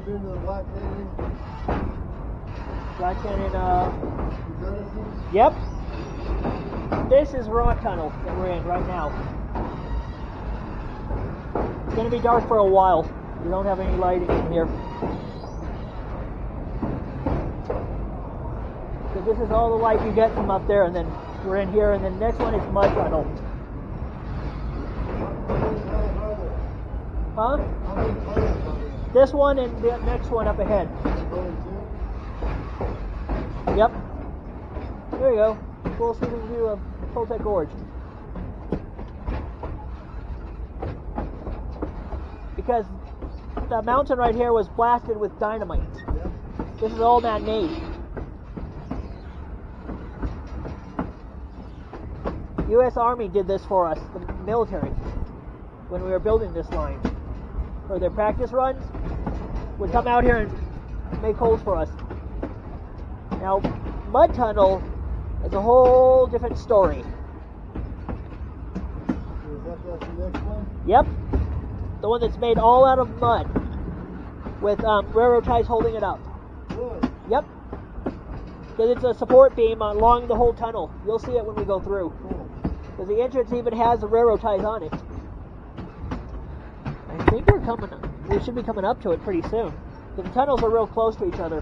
ever been to the Black Canyon? Black Canyon, uh, yep. This is rock tunnel that we're in right now. It's gonna be dark for a while. We don't have any lighting in here. So this is all the light you get from up there, and then we're in here, and then next one is mud tunnel. How many times are there? Huh? This one and the next one up ahead. Yep. There you go. Full sweeping view of Toltec Gorge. Because the mountain right here was blasted with dynamite. This is all man-made. U.S. Army did this for us, the military, when we were building this line. For their practice runs, would come out here and make holes for us. Now, mud tunnel is a whole different story. Is that the next one? Yep, the one that's made all out of mud, with um, railroad ties holding it up. Really? Yep. Because it's a support beam along the whole tunnel. You'll see it when we go through. Cool. Because the entrance even has the railroad ties on it. I think we're coming. We should be coming up to it pretty soon. The tunnels are real close to each other.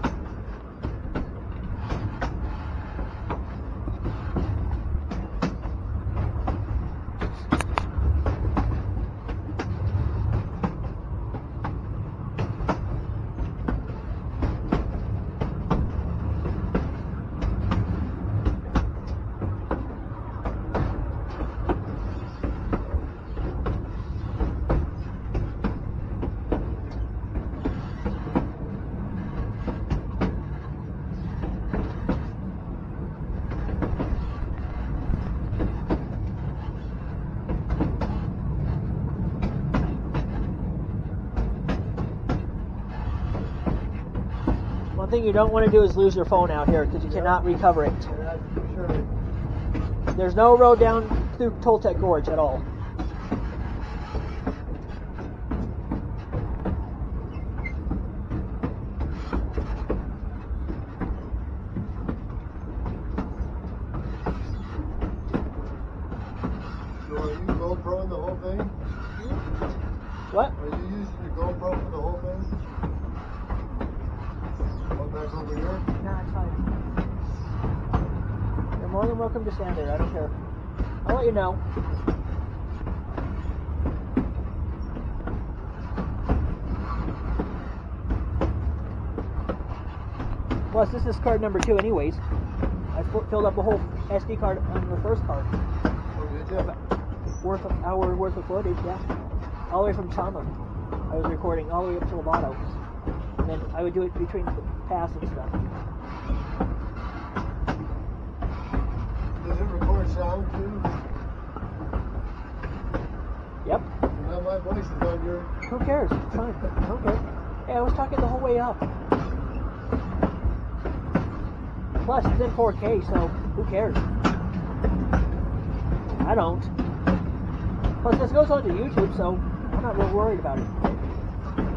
One thing you don't want to do is lose your phone out here because you cannot recover it. Yeah, that's for sure. There's no road down through Toltec Gorge at all. So are you GoPro the whole thing? What? Are you using the GoPro for the whole thing? One back over here? Nah, it's fine. You're more than welcome to stand there. I don't care. I'll let you know. Plus, this is card number two, anyways. I filled up a whole SD card on the first card. Oh? Worth of hour worth of footage, yeah. All the way from Chama. I was recording all the way up to Lobato. And then I would do it between the pass and stuff. Does it record sound too? Yep. Now my voice is on your. Who cares? It's fine. I don't care. Hey, I was talking the whole way up. Plus, in 4K, so who cares? I don't. Plus, this goes onto YouTube, so I'm not real worried about it.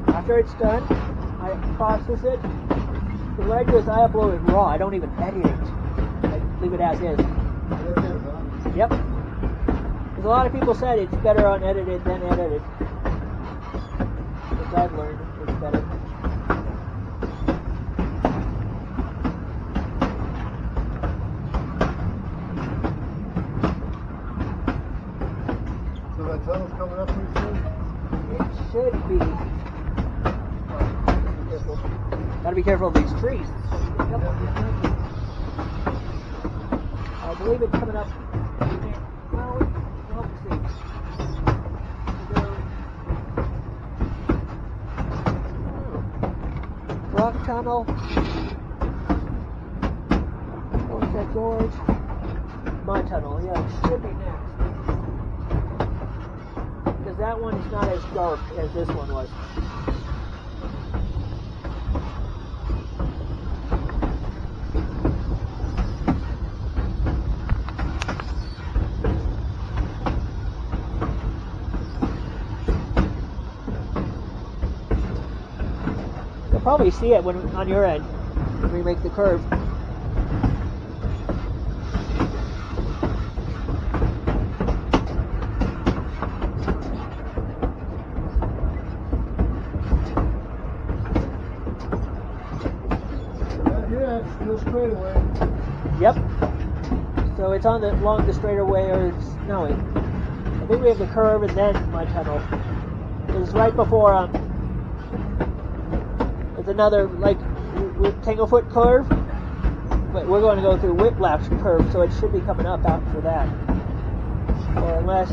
After it's done, I process it. 'Cause what I do is I upload it raw. I don't even edit it. I leave it as is. Yep. Because a lot of people said it's better unedited than edited. Which I've learned it's better. So that tunnel's coming up pretty soon? It should be. Be careful. Gotta be careful of these trees. I believe it's coming up. Rock tunnel. What's that, George? Mud tunnel, yeah, it should be next. Because that one's not as dark as this one was. The probably see it when on your end when we make the curve. Yep. So it's on the along the straightaway or it's. I think we have the curve and then mud tunnel. It's right before um another like w- Tanglefoot curve. But we're going to go through Whiplash curve, so it should be coming up after that. Or unless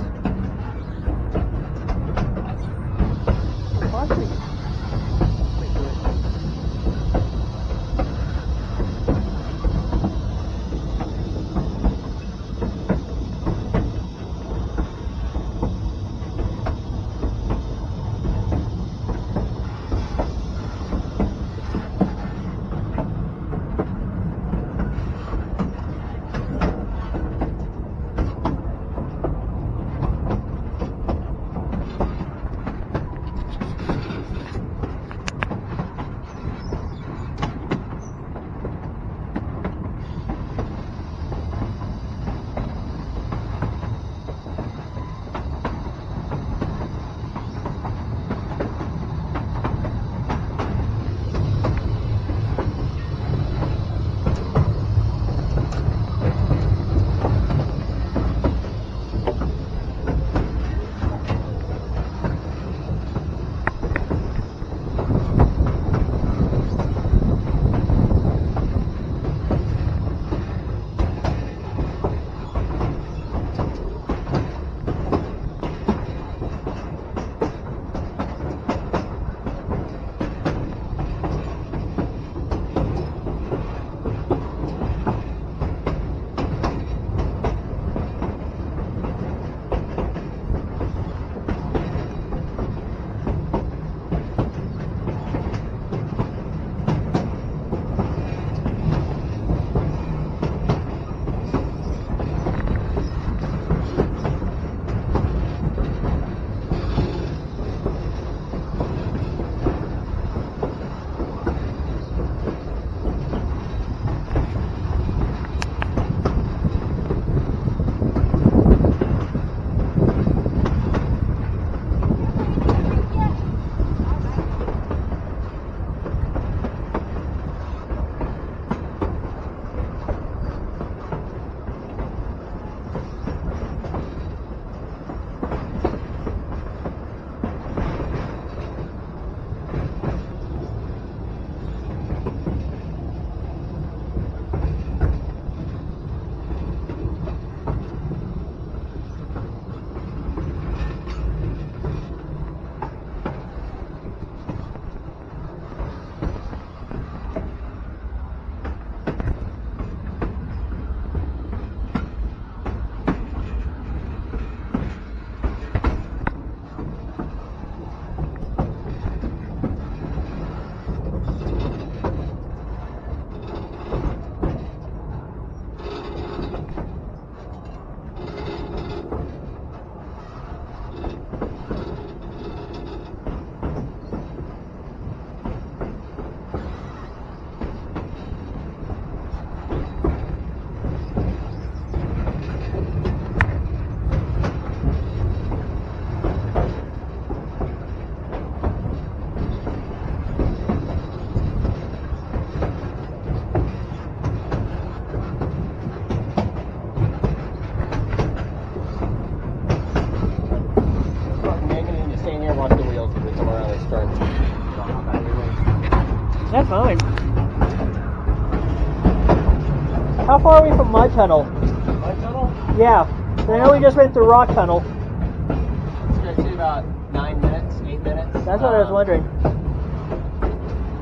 Tunnel? Tunnel? Yeah. I know we just went through Rock Tunnel. It's going to take about nine minutes, eight minutes. That's what I was Um, wondering.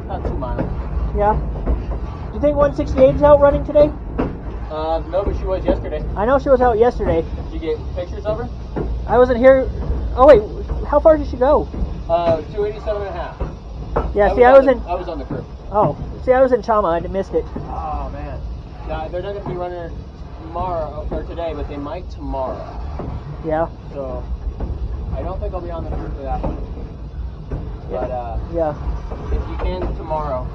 About two miles. Yeah. Do you think 168 is out running today? Uh, no, but she was yesterday. I know she was out yesterday. Did you get pictures of her? I wasn't here. Oh wait, how far did she go? Uh, 287 and a half. Yeah. See, I was on in. the, I was on the crew. Oh, see, I was in Chama. I missed it. Oh, man. Nah, they're not going to be running tomorrow, or today, but they might tomorrow. Yeah. So, I don't think I'll be on the crew for that one. But uh, Yeah. if you can tomorrow,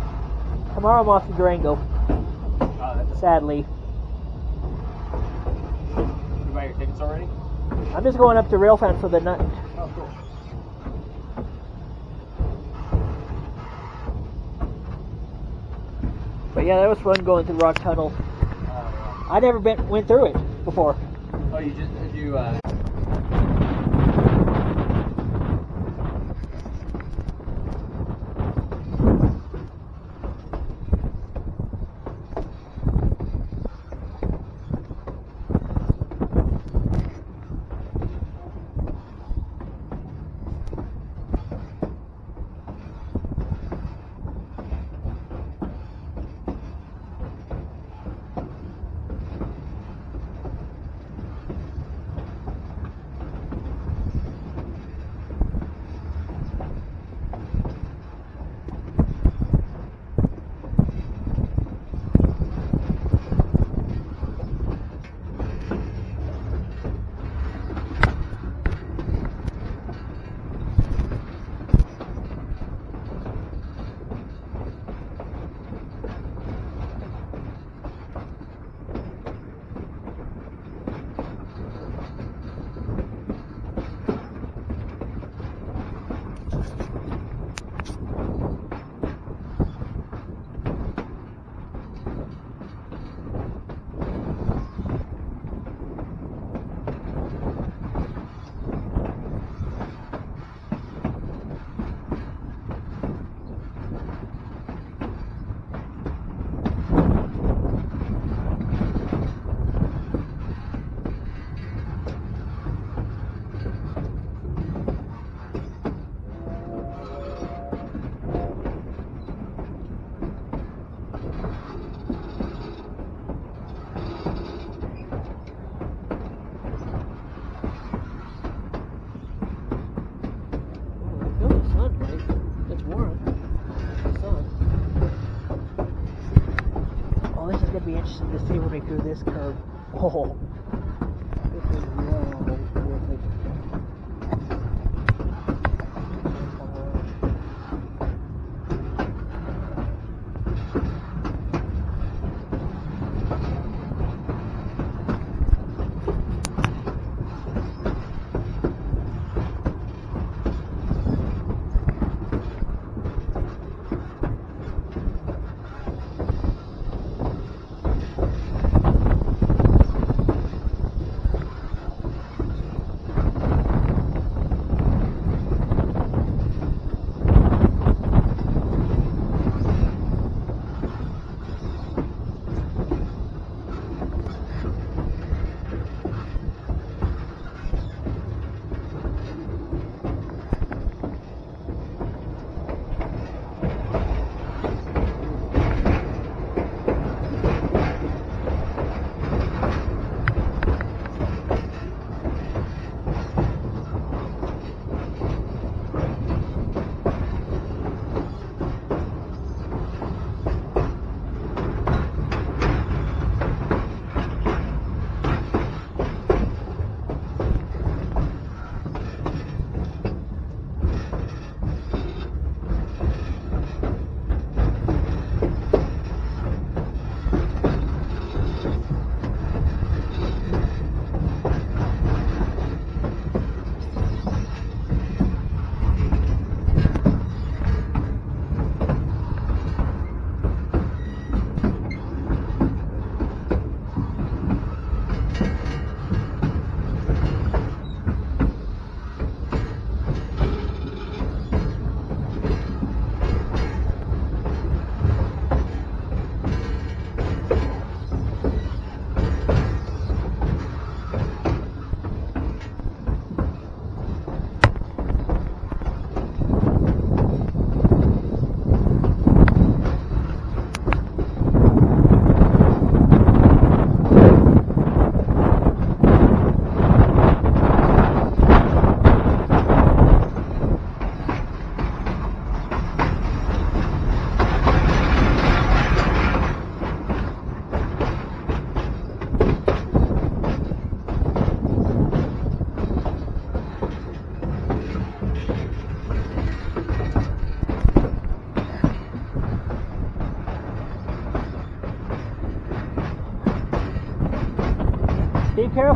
Tomorrow I'm off to Durango, uh, sadly. you buy your tickets already? I'm just going up to Railfan for the night. Oh, cool. But yeah, that was fun going through Rock Tunnel. I never been went through it before. oh, you just you? Uh,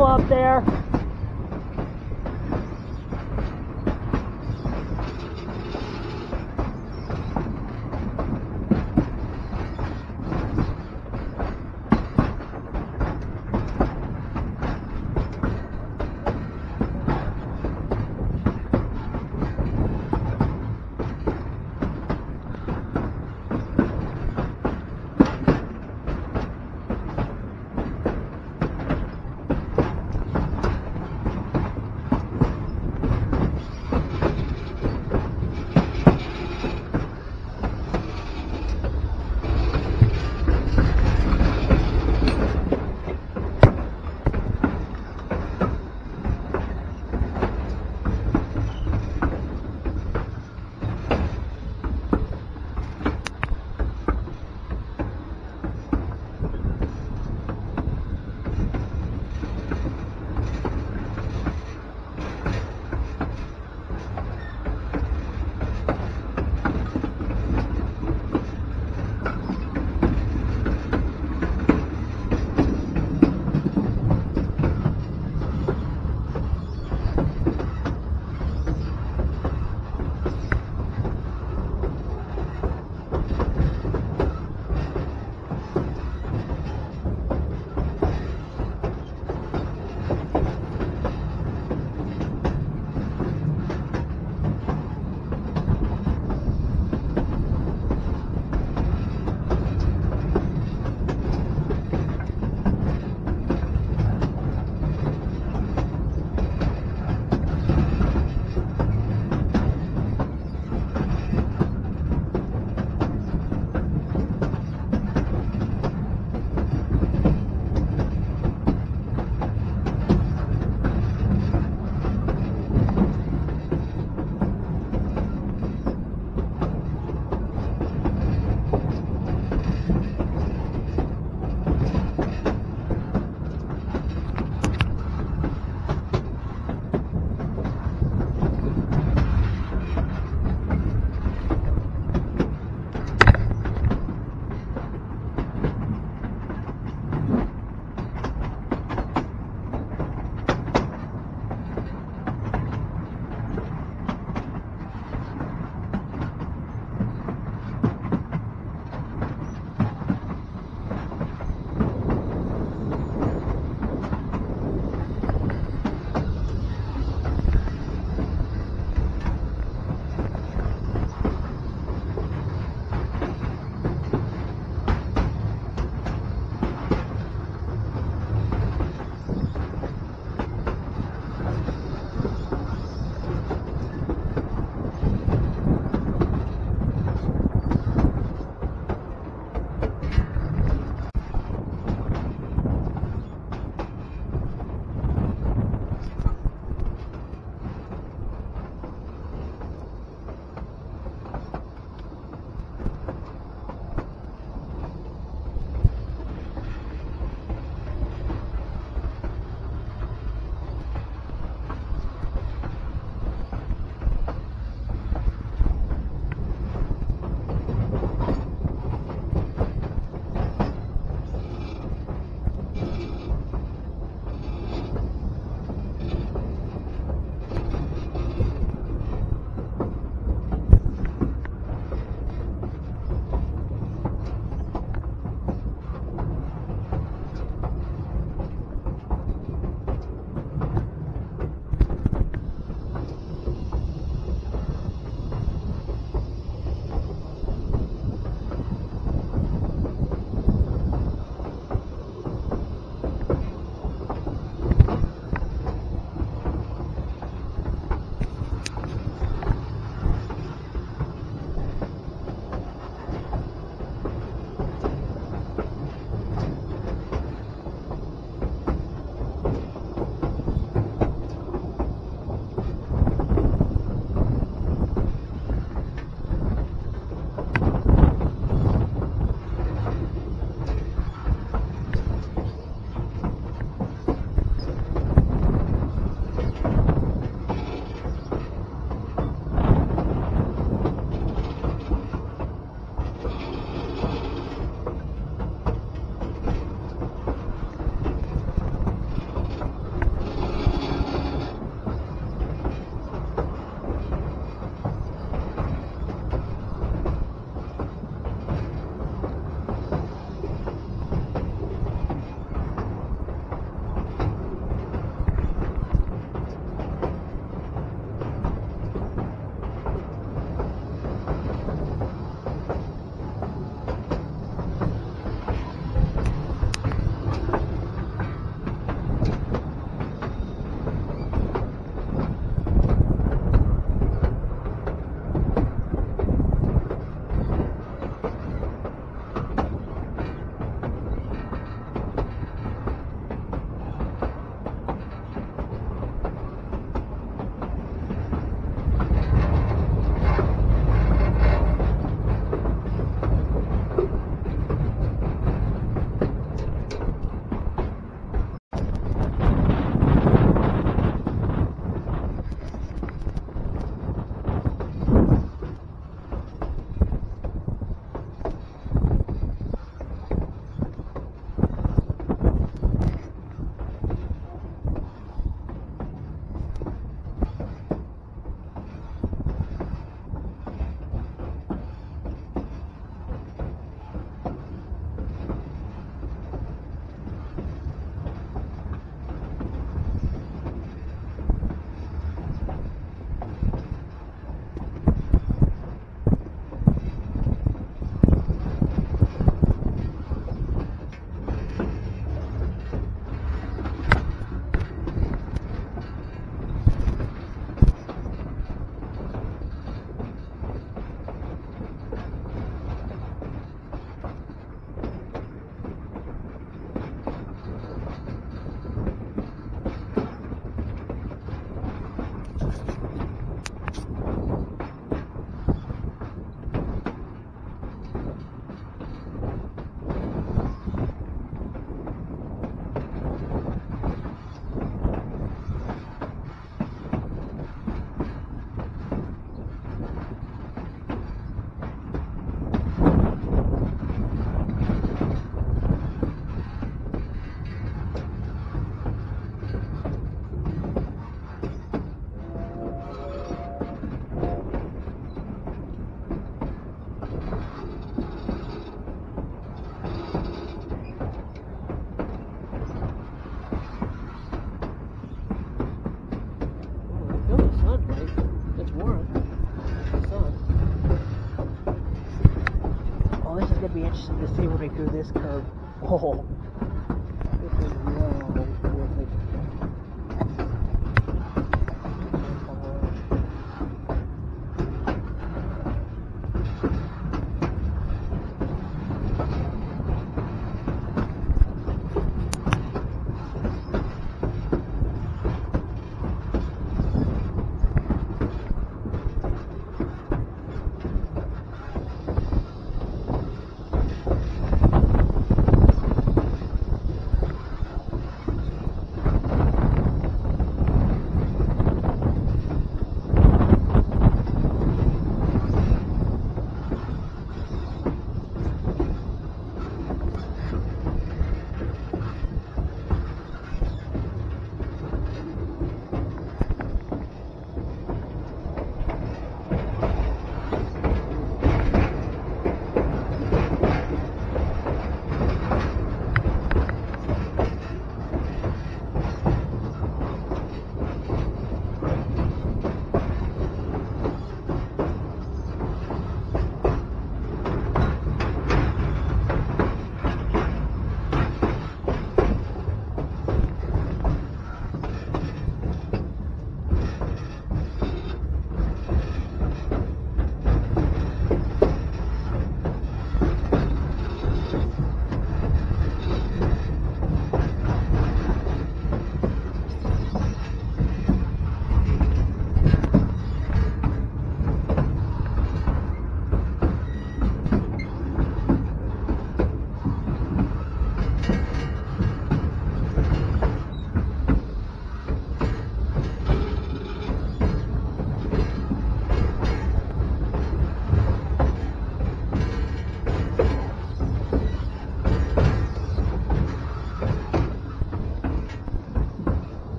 careful up there.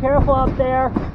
Careful up there.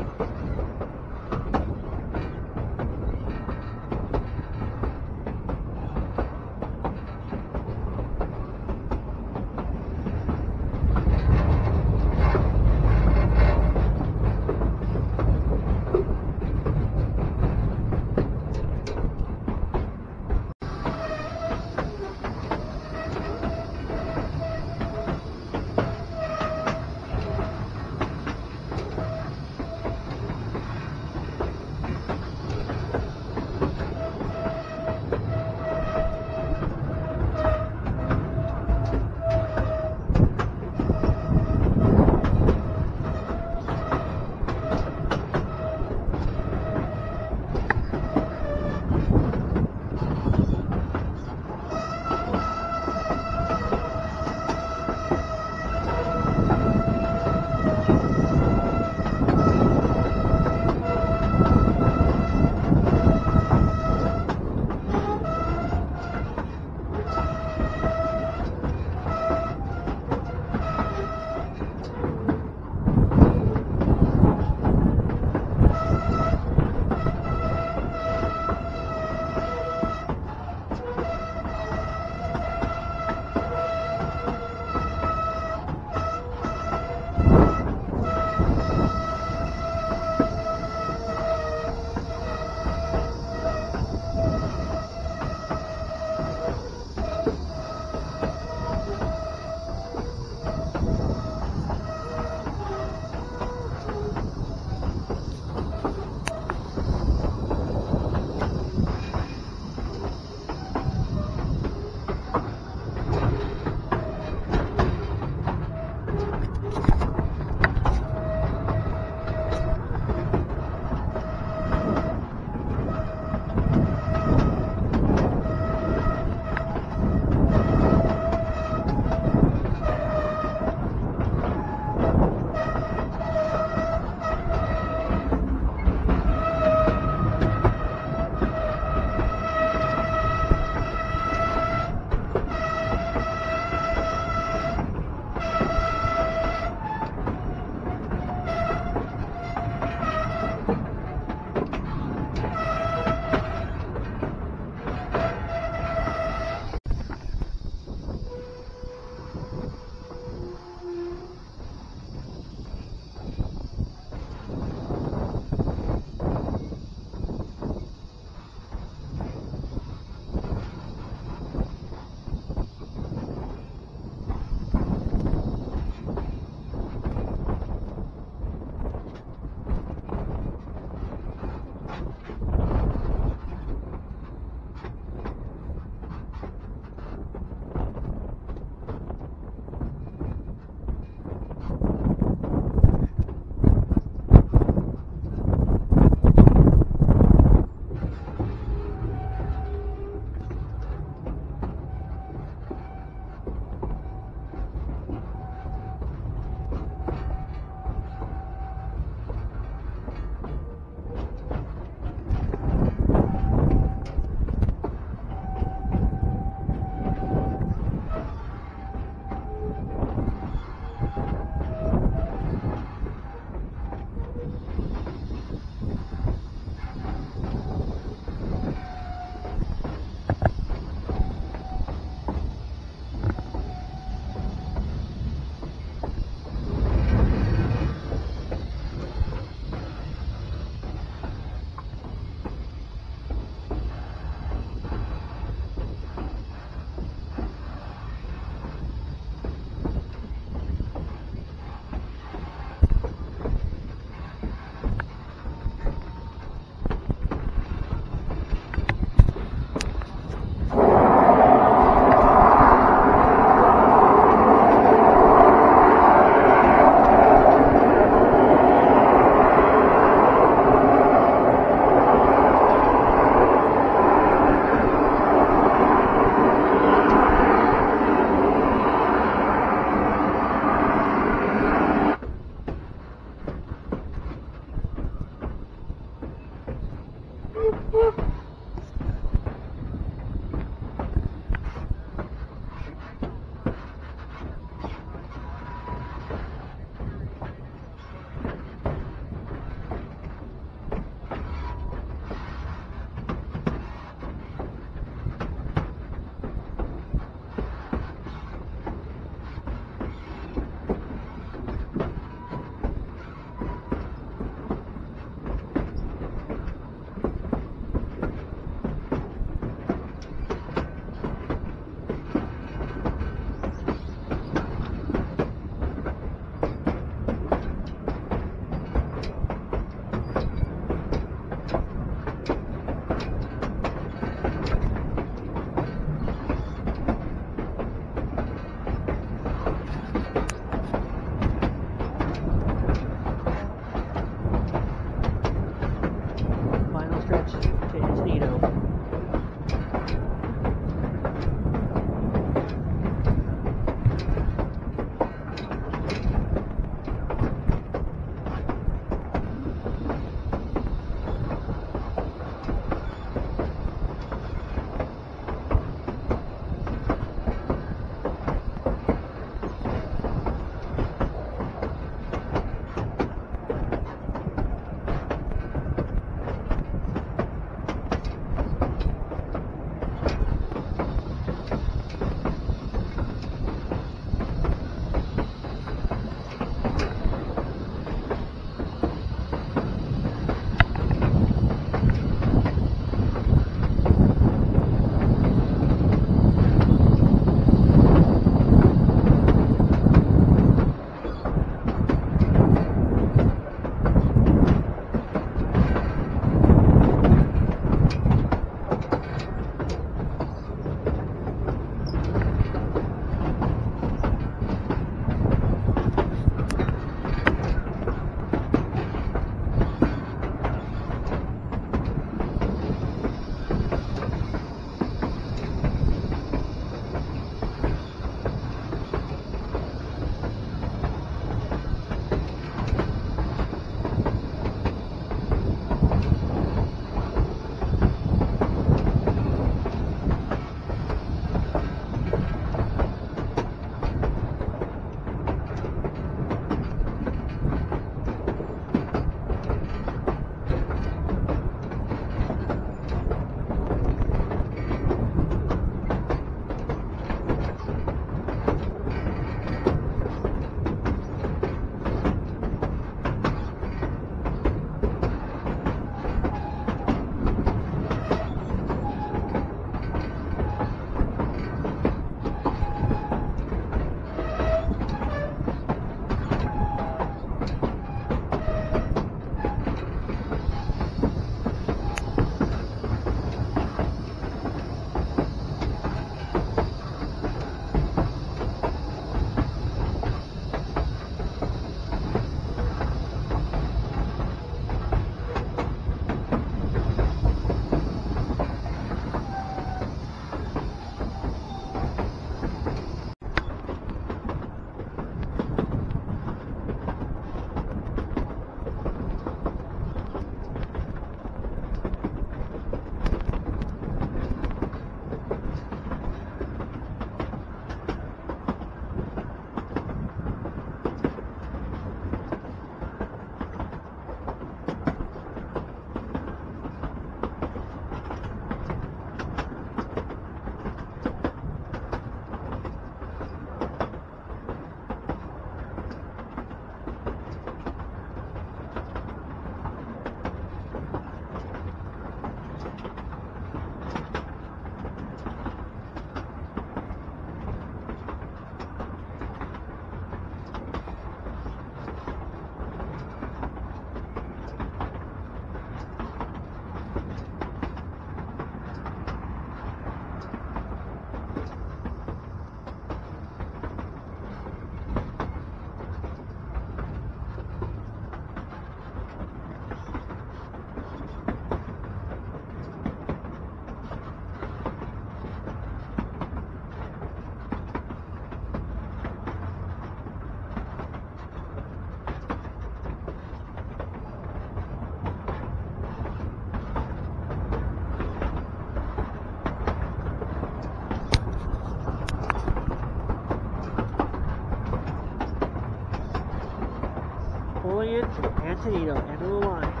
Pulling in Antonito, end of the line.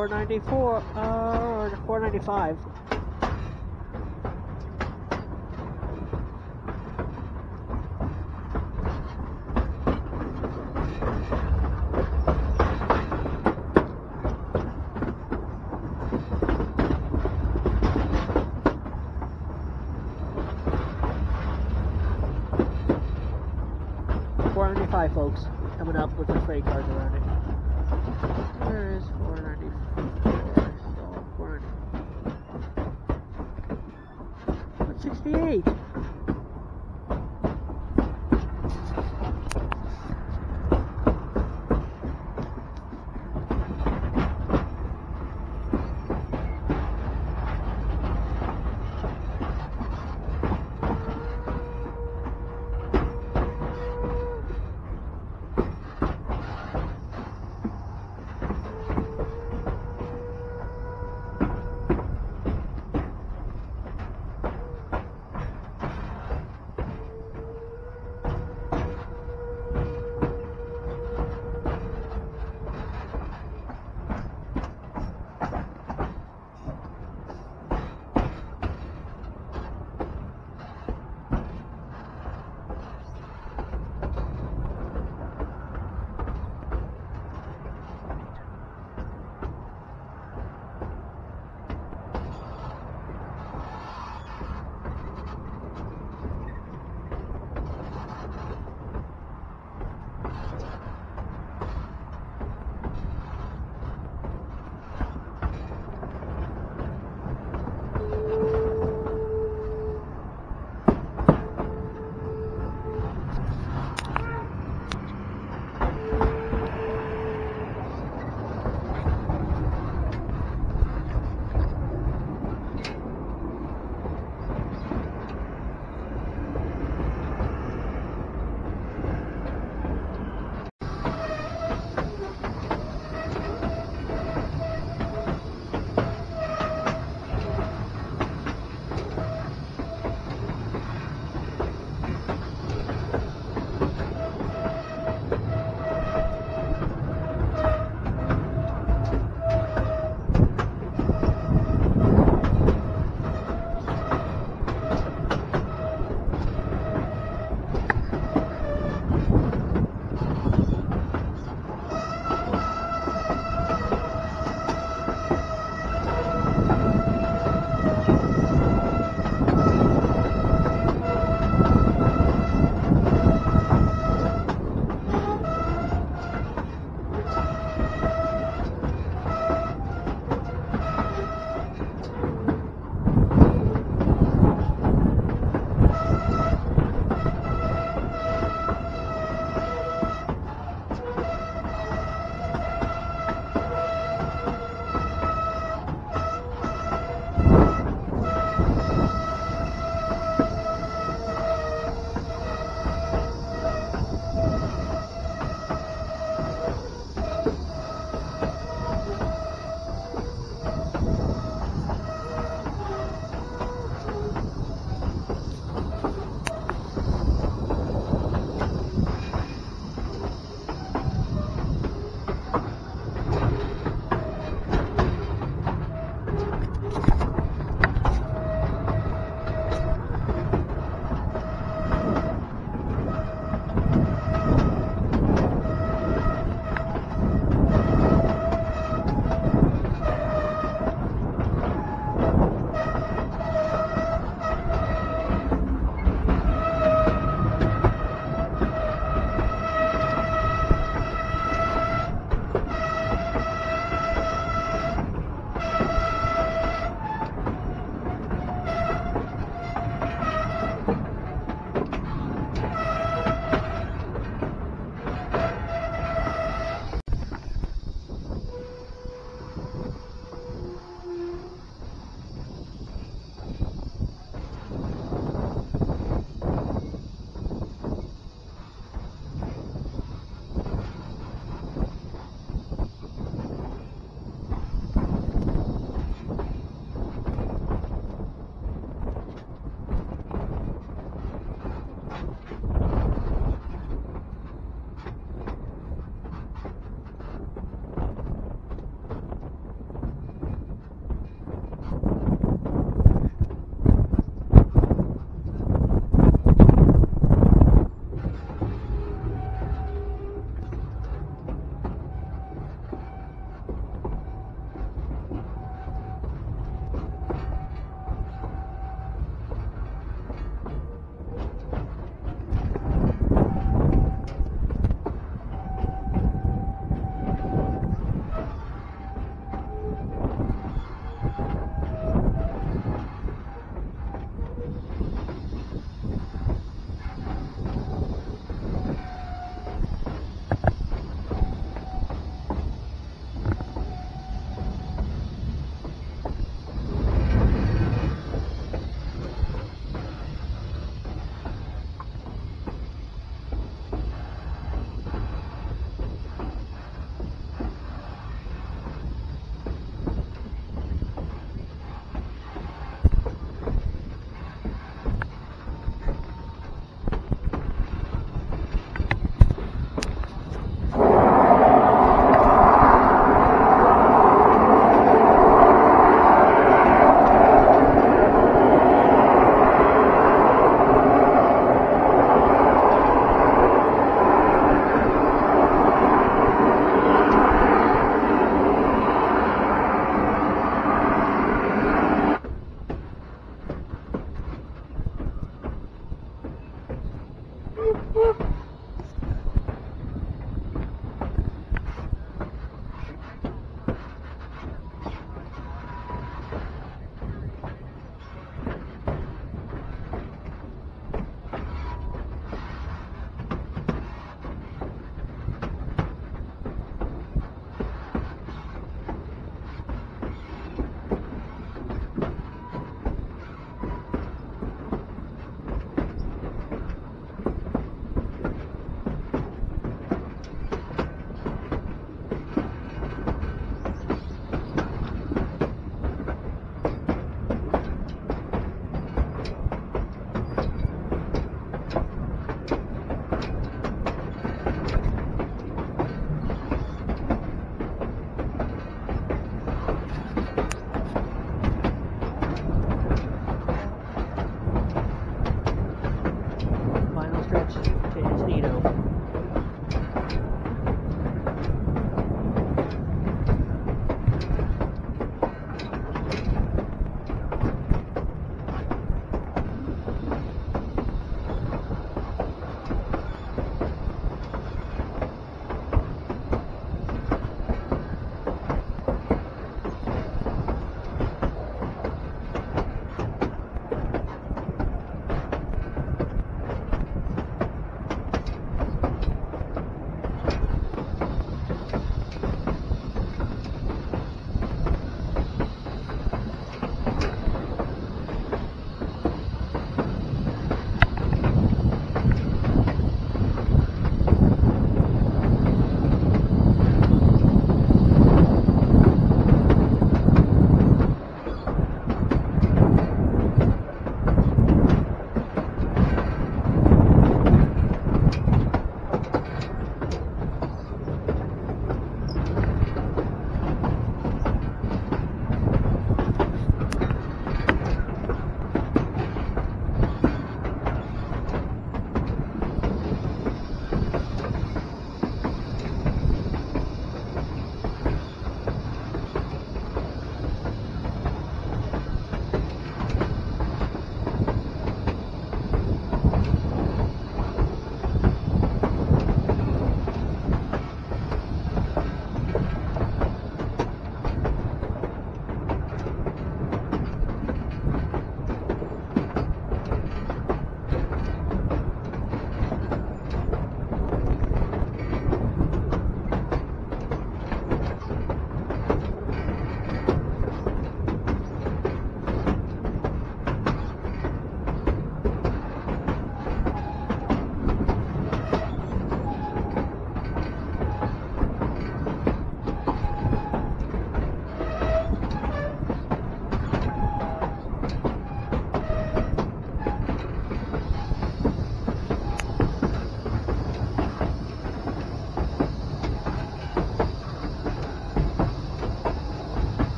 Here comes 494, uh, or 495. Four ninety five folks coming up with the freight cars around it. Where is 494? So 468.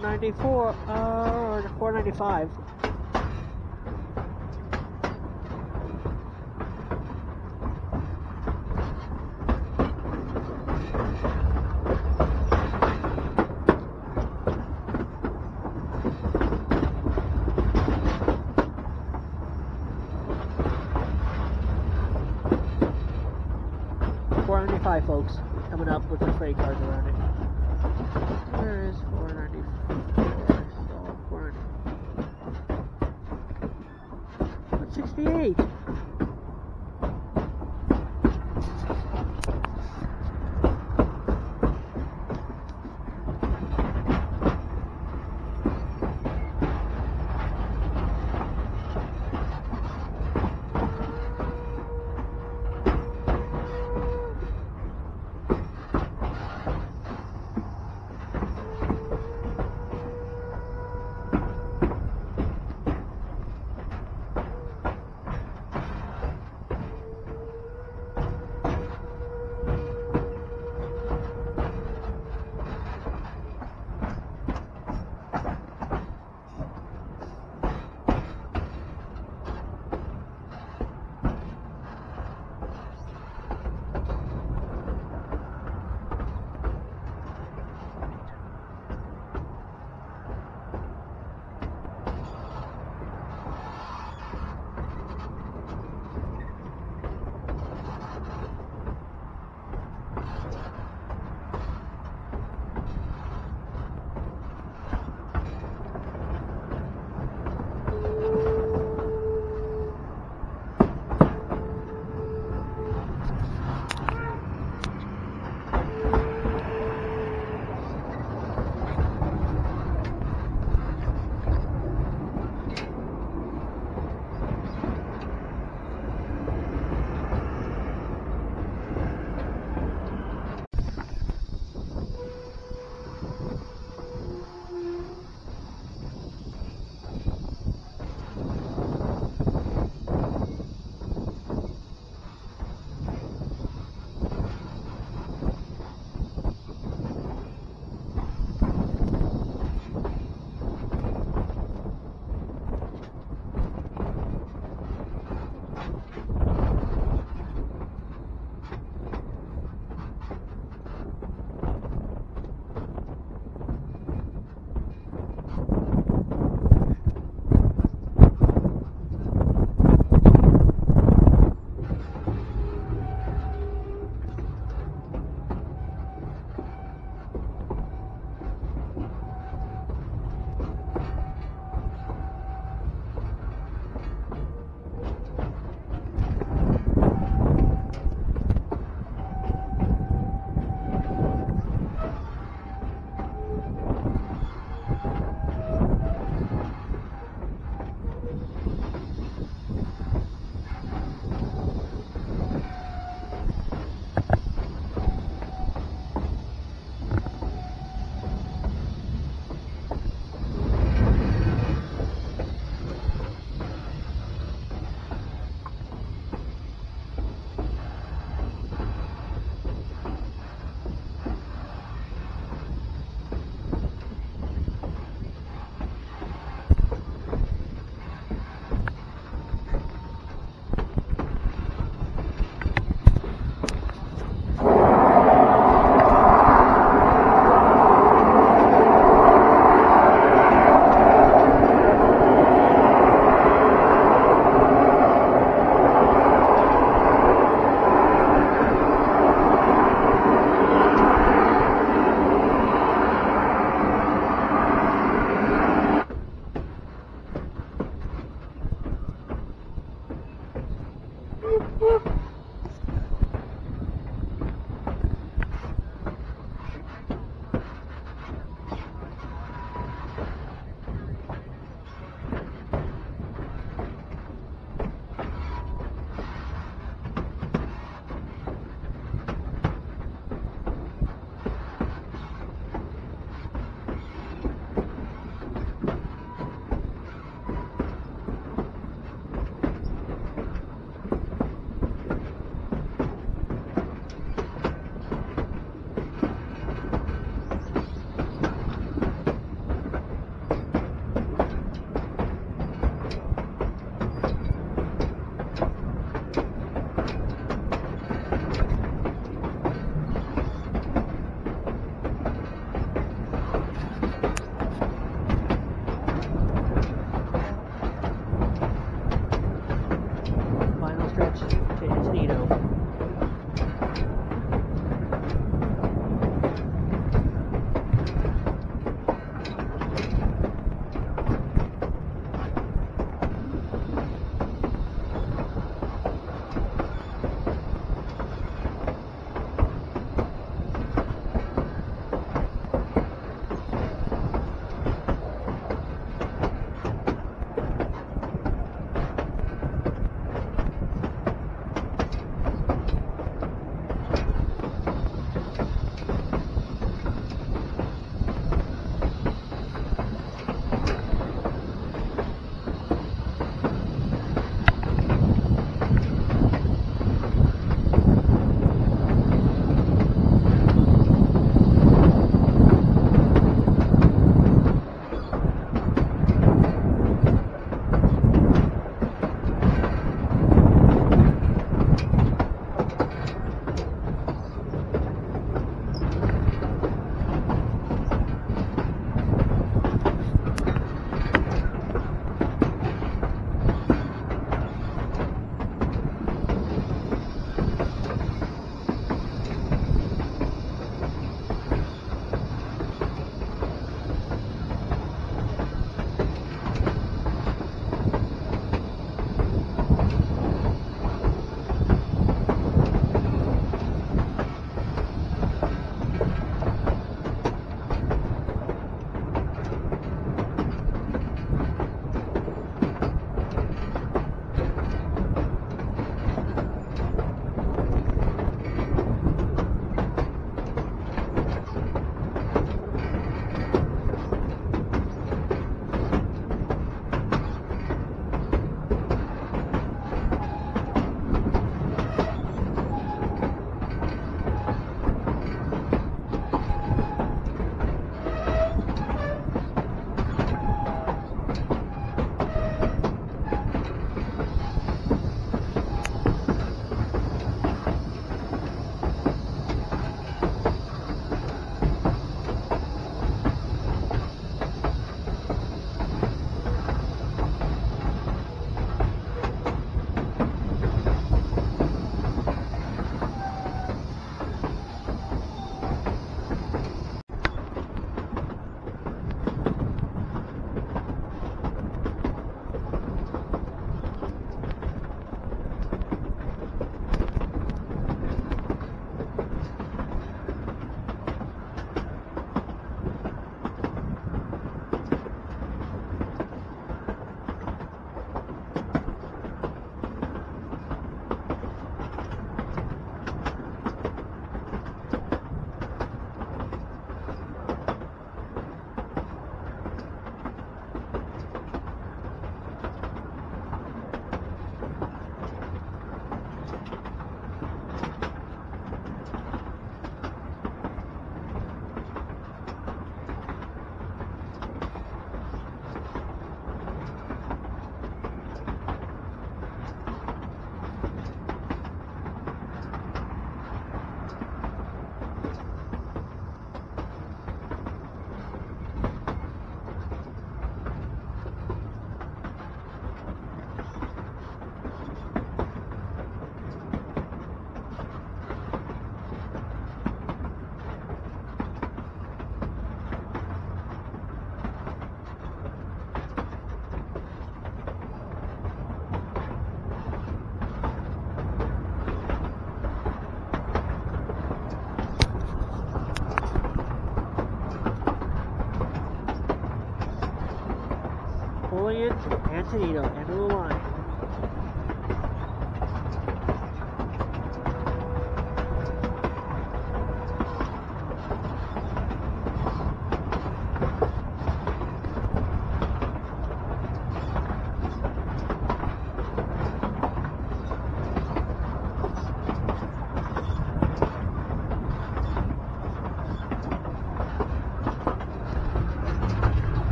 494, uh, or 495. Four ninety five folks coming up with the freight cars around it. Where is 494? So 490.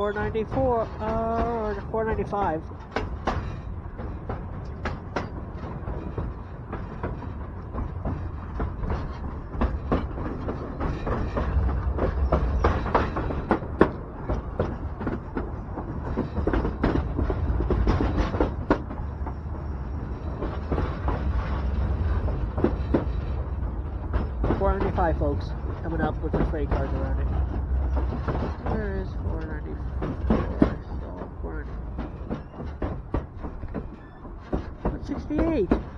494 or 495. Four ninety uh, five folks coming up with the freight cars around it. Where is four 68.